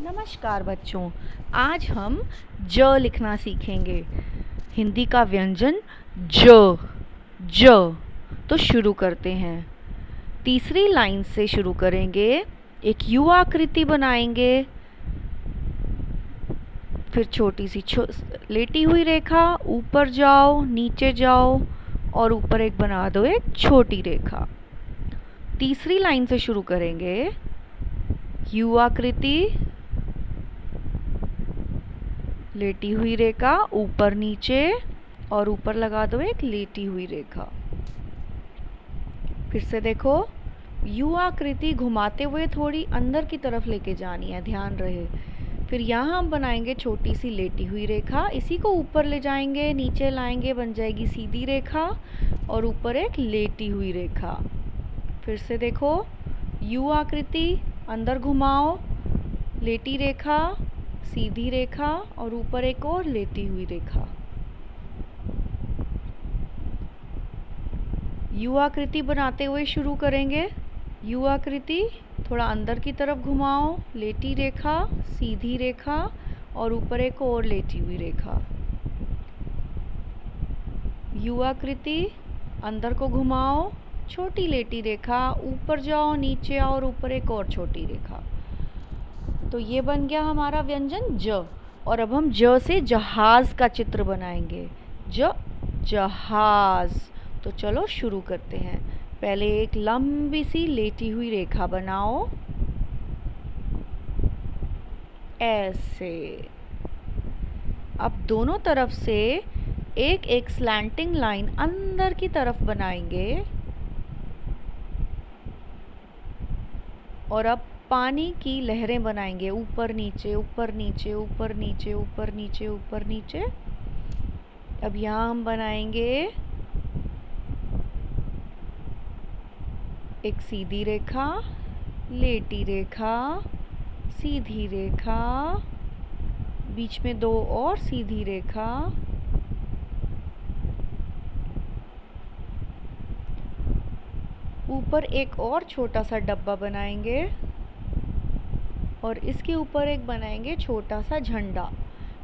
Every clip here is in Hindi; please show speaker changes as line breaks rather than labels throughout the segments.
नमस्कार बच्चों आज हम ज लिखना सीखेंगे। हिंदी का व्यंजन ज ज। तो शुरू करते हैं। तीसरी लाइन से शुरू करेंगे। एक यू आकृति बनाएँगे। फिर छोटी सी छो, लेटी हुई रेखा ऊपर जाओ नीचे जाओ और ऊपर एक बना दो एक छोटी रेखा। तीसरी लाइन से शुरू करेंगे। यू आकृति लेटी हुई रेखा, ऊपर नीचे, और ऊपर लगा दो एक लेटी हुई रेखा। फिर से देखो यू आकृति घुमाते हुए थोड़ी अंदर की तरफ़ लेके जानी है, ध्यान रहे। फिर यहाँ हम बनाएँगे छोटी सी लेटी हुई रेखा, इसी को ऊपर ले जाएँगे, नीचे लाएँगे, बन जाएगी सीधी रेखा, और ऊपर एक लेटी हुई रेखा। फिर से देखो यू आकृति अंदर घुमाओ, लेटी रेखा सीधी रेखा और ऊपर एक और लेती हुई रेखा। यू आकृति बनाते हुए शुरू करेंगे। यू आकृति थोड़ा अंदर की तरफ़ घुमाओ, लेटी रेखा, सीधी रेखा और ऊपर एक और लेटी हुई रेखा। यू आकृति अंदर को घुमाओ, छोटी लेटी रेखा, ऊपर जाओ, नीचे आओ और ऊपर एक और छोटी रेखा। तो ये बन गया हमारा व्यंजन ज। और अब हम ज से जहाज़ का चित्र बनाएँगे। ज, जहाज़। तो चलो शुरू करते हैं। पहले एक लंबी सी लेटी हुई रेखा बनाओ। ऐसे। अब दोनों तरफ़ से एक एक स्लैंटिंग लाइन अंदर की तरफ़ बनाएँगे। और अब पानी की लहरें बनाएँगे, ऊपर नीचे ऊपर नीचे ऊपर नीचे ऊपर नीचे ऊपर नीचे। अब यहाँ हम बनाएँगे एक सीधी रेखा, लेटी रेखा, सीधी रेखा, बीच में दो और सीधी रेखा। ऊपर एक और छोटा सा डब्बा बनाएँगे। और इसके ऊपर एक बनाएँगे छोटा सा झंडा।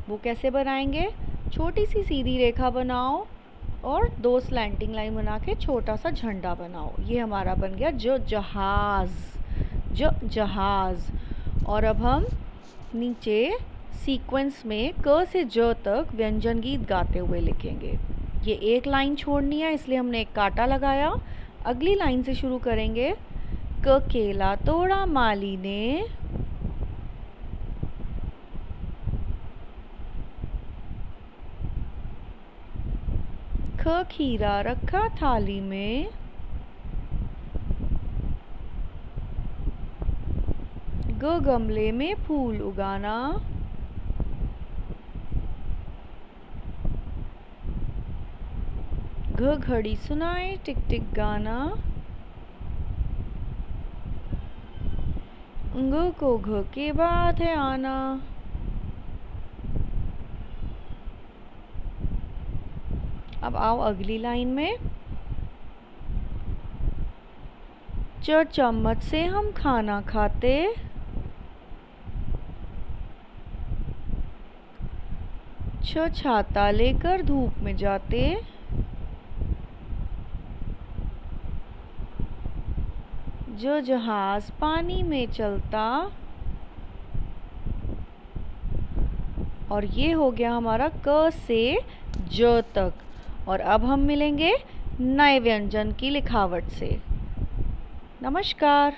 वो कैसे बनाएँगे? छोटी सी सीधी रेखा बनाओ और दो स्लैंटिंग लाइन बना के छोटा सा झंडा बनाओ। ये हमारा बन गया जो जहाज़ जो जहाज़। और अब हम नीचे सीक्वेंस में क से ज तक व्यंजन गीत गाते हुए लिखेंगे। ये एक लाइन छोड़नी है, इसलिए हमने एक काटा लगाया। अगली लाइन से शुरू करेंगे, क केला तोड़ा माली ने। ख खीरा रखा थाली में। ग गमले में फूल उगाना। घ घड़ी सुनाए, टिक टिक गाना। ग को घ के बाद है आना। अब आओ अगली लाइन में। च चम्मच से हम खाना खाते। छ छाता लेकर धूप में जाते। जो जहाज़ पानी में चलता। और ये हो गया हमारा क से ज तक। और अब हम मिलेंगे नए व्यंजन की लिखावट से। नमस्कार।